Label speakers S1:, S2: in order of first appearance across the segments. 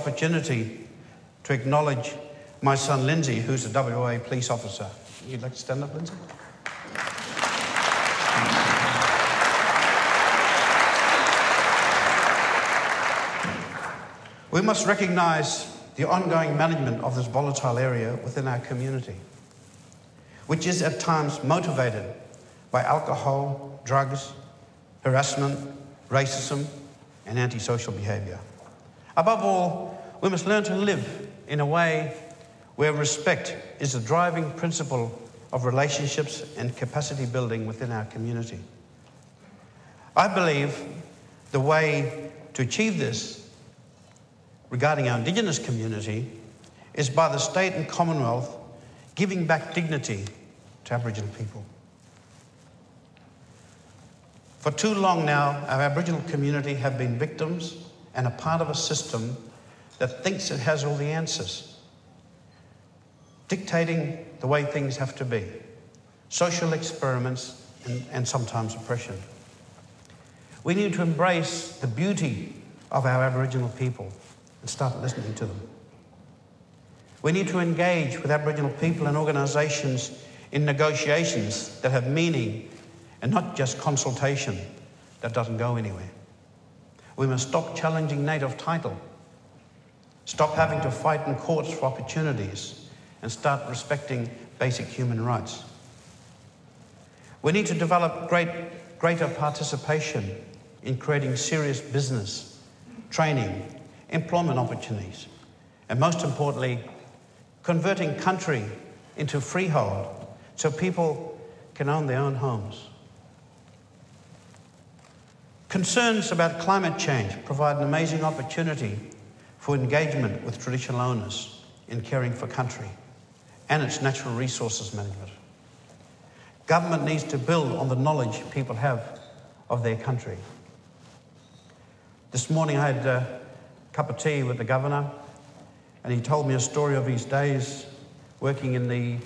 S1: opportunity to acknowledge my son Lindsay, who's a WA police officer. You'd like to stand up, Lindsay? We must recognise the ongoing management of this volatile area within our community, which is at times motivated by alcohol, drugs, harassment, racism, and antisocial behaviour. Above all, we must learn to live in a way where respect is the driving principle of relationships and capacity building within our community. I believe the way to achieve this regarding our Indigenous community is by the state and Commonwealth giving back dignity to Aboriginal people. For too long now, our Aboriginal community have been victims and a part of a system that thinks it has all the answers, dictating the way things have to be, social experiments, and, and sometimes oppression. We need to embrace the beauty of our Aboriginal people and start listening to them. We need to engage with Aboriginal people and organisations in negotiations that have meaning and not just consultation that doesn't go anywhere. We must stop challenging native title, stop having to fight in courts for opportunities, and start respecting basic human rights. We need to develop great, greater participation in creating serious business, training, employment opportunities, and most importantly, converting country into freehold so people can own their own homes. Concerns about climate change provide an amazing opportunity for engagement with traditional owners in caring for country and its natural resources management. Government needs to build on the knowledge people have of their country. This morning I had a cup of tea with the governor, and he told me a story of his days working in the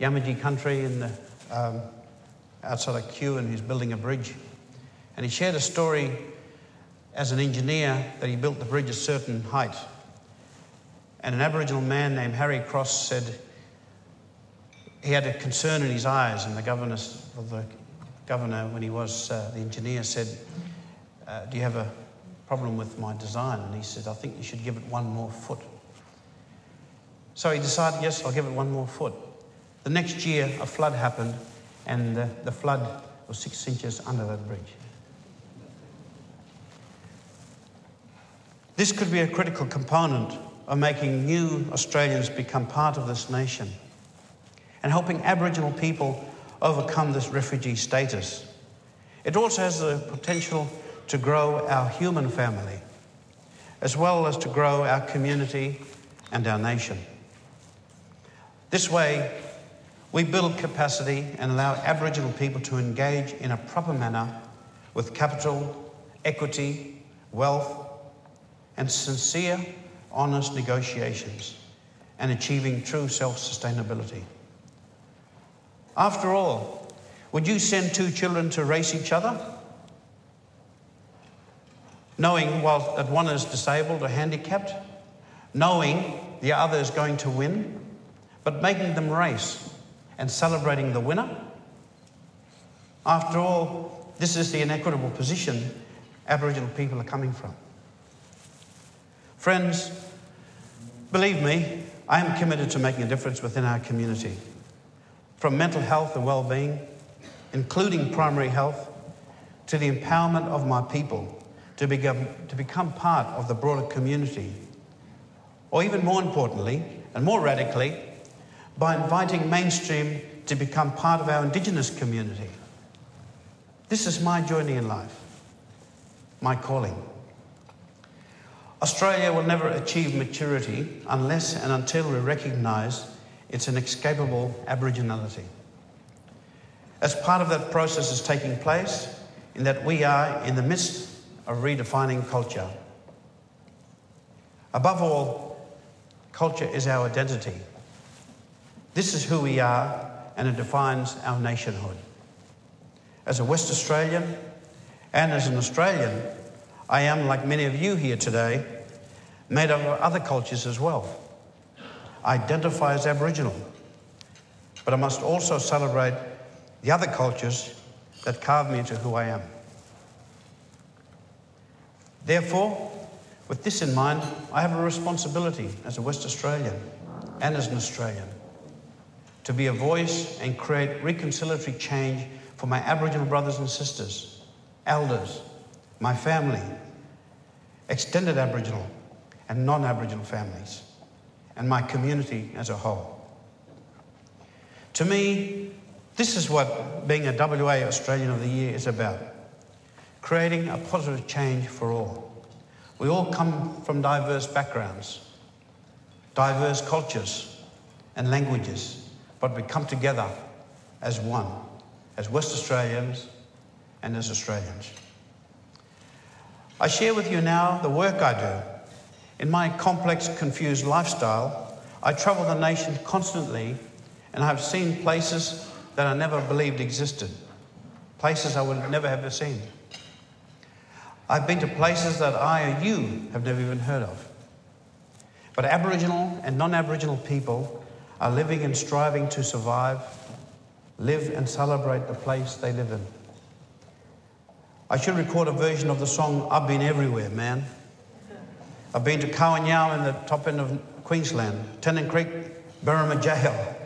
S1: Yamaji country in the, um, outside of Cue, and he's building a bridge. And he shared a story as an engineer that he built the bridge a certain height. And an Aboriginal man named Harry Cross said he had a concern in his eyes, and the governor, the governor when he was uh, the engineer, said, uh, Do you have a problem with my design. And he said, I think you should give it one more foot. So he decided, yes, I'll give it one more foot. The next year, a flood happened, and the, the flood was six inches under that bridge. This could be a critical component of making new Australians become part of this nation and helping Aboriginal people overcome this refugee status. It also has the potential to grow our human family, as well as to grow our community and our nation. This way, we build capacity and allow Aboriginal people to engage in a proper manner with capital, equity, wealth, and sincere, honest negotiations and achieving true self sustainability. After all, would you send two children to race each other? knowing while that one is disabled or handicapped, knowing the other is going to win, but making them race and celebrating the winner. After all, this is the inequitable position Aboriginal people are coming from. Friends, believe me, I am committed to making a difference within our community. From mental health and well-being, including primary health, to the empowerment of my people to become, to become part of the broader community. Or even more importantly, and more radically, by inviting mainstream to become part of our Indigenous community. This is my journey in life, my calling. Australia will never achieve maturity unless and until we recognise its inescapable Aboriginality. As part of that process is taking place, in that we are in the midst of redefining culture. Above all, culture is our identity. This is who we are, and it defines our nationhood. As a West Australian and as an Australian, I am, like many of you here today, made up of other cultures as well. I identify as Aboriginal, but I must also celebrate the other cultures that carved me into who I am. Therefore, with this in mind, I have a responsibility as a West Australian and as an Australian to be a voice and create reconciliatory change for my Aboriginal brothers and sisters, elders, my family, extended Aboriginal and non Aboriginal families, and my community as a whole. To me, this is what being a WA Australian of the Year is about creating a positive change for all. We all come from diverse backgrounds, diverse cultures and languages, but we come together as one, as West Australians and as Australians. I share with you now the work I do. In my complex, confused lifestyle, I travel the nation constantly and I've seen places that I never believed existed, places I would never have seen. I've been to places that I or you have never even heard of. But Aboriginal and non Aboriginal people are living and striving to survive, live and celebrate the place they live in. I should record a version of the song I've Been Everywhere, man. I've been to Kowanyama in the top end of Queensland, Tennant Creek, Berrimah Jail,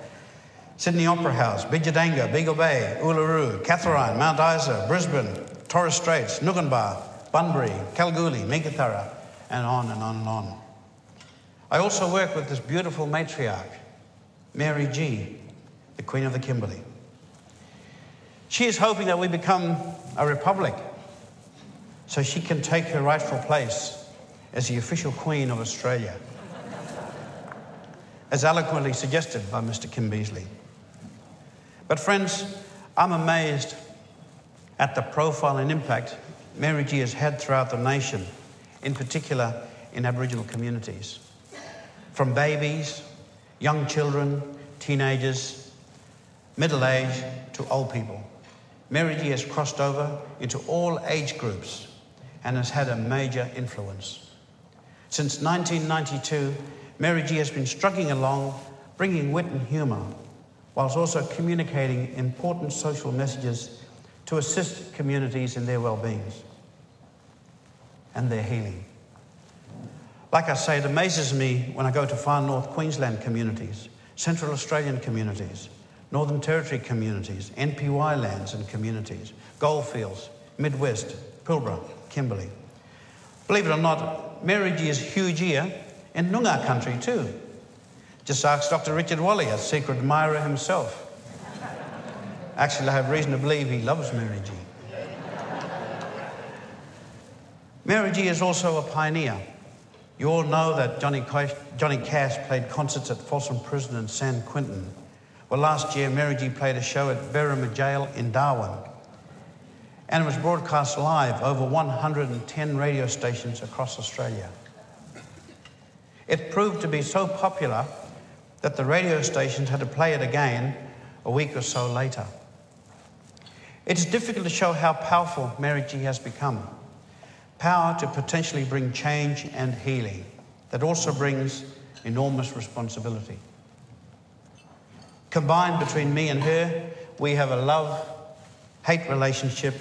S1: Sydney Opera House, Bidyadanga, Beagle Bay, Uluru, Katherine, Mount Isa, Brisbane, Torres Straits, Noonkanbah, Bunbury, Kalgoorlie, Meekatharra, and on and on and on. I also work with this beautiful matriarch, Mary G., the Queen of the Kimberley. She is hoping that we become a republic so she can take her rightful place as the official Queen of Australia, as eloquently suggested by Mr. Kim Beazley. But, friends, I'm amazed at the profile and impact Mary G has had throughout the nation, in particular in Aboriginal communities. From babies, young children, teenagers, middle age to old people. Mary G has crossed over into all age groups and has had a major influence. Since 1992, Mary G has been struggling along, bringing wit and humour, whilst also communicating important social messages to assist communities in their well-beings and their healing. Like I say, it amazes me when I go to far north Queensland communities, Central Australian communities, Northern Territory communities, NPY lands and communities, goldfields, Midwest, Pilbara, Kimberley. Believe it or not, Mary G is huge here in Noongar country too. Just ask Dr. Richard Walley, a secret admirer himself. Actually, I have reason to believe he loves Mary G. Mary G is also a pioneer. You all know that Johnny Cash, Johnny Cash played concerts at Folsom Prison and San Quentin. Well, last year, Mary G played a show at Berrimah Jail in Darwin. And it was broadcast live over 110 radio stations across Australia. It proved to be so popular that the radio stations had to play it again a week or so later. It's difficult to show how powerful Mary G has become. Power to potentially bring change and healing that also brings enormous responsibility. Combined between me and her, we have a love hate relationship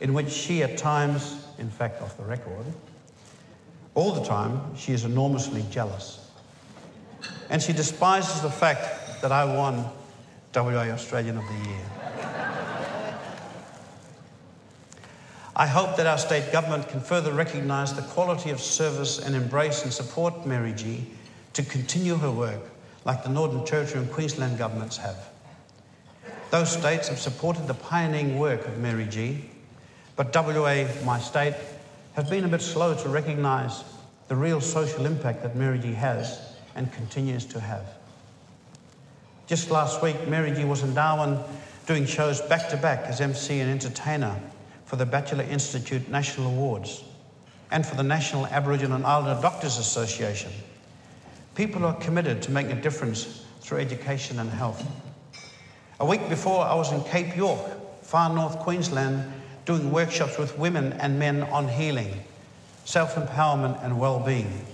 S1: in which she, at times, in fact, off the record, all the time, she is enormously jealous. And she despises the fact that I won WA Australian of the Year. I hope that our state government can further recognise the quality of service and embrace and support Mary G to continue her work like the Northern Territory and Queensland governments have. Those states have supported the pioneering work of Mary G, but WA, my state, have been a bit slow to recognise the real social impact that Mary G has and continues to have. Just last week, Mary G was in Darwin doing shows back to back as MC and entertainer for the Batchelor Institute National Awards and for the National Aboriginal and Islander Doctors Association. People are committed to making a difference through education and health. A week before, I was in Cape York, far north Queensland, doing workshops with women and men on healing, self empowerment, and well being.